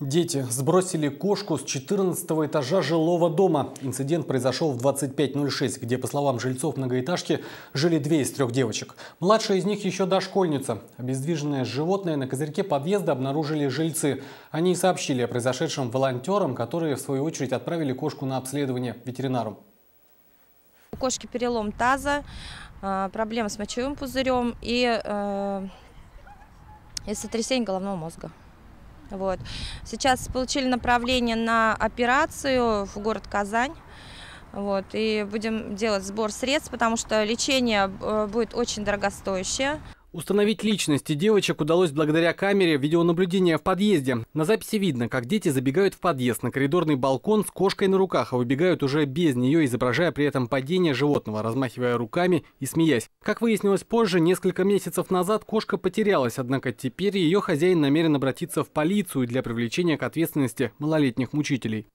Дети сбросили кошку с 14 этажа жилого дома. Инцидент произошел в 25.06, где, по словам жильцов многоэтажки, жили две из трех девочек. Младшая из них еще дошкольница. Обездвиженное животное на козырьке подъезда обнаружили жильцы. Они сообщили о произошедшем волонтерам, которые, в свою очередь, отправили кошку на обследование ветеринару. У кошки перелом таза, э, проблемы с мочевым пузырем и, э, и сотрясение головного мозга. Вот. Сейчас получили направление на операцию в город Казань. Вот, и будем делать сбор средств, потому что лечение э, будет очень дорогостоящее. Установить личности девочек удалось благодаря камере видеонаблюдения в подъезде. На записи видно, как дети забегают в подъезд на коридорный балкон с кошкой на руках, а выбегают уже без нее, изображая при этом падение животного, размахивая руками и смеясь. Как выяснилось позже, несколько месяцев назад кошка потерялась, однако теперь ее хозяин намерен обратиться в полицию для привлечения к ответственности малолетних мучителей.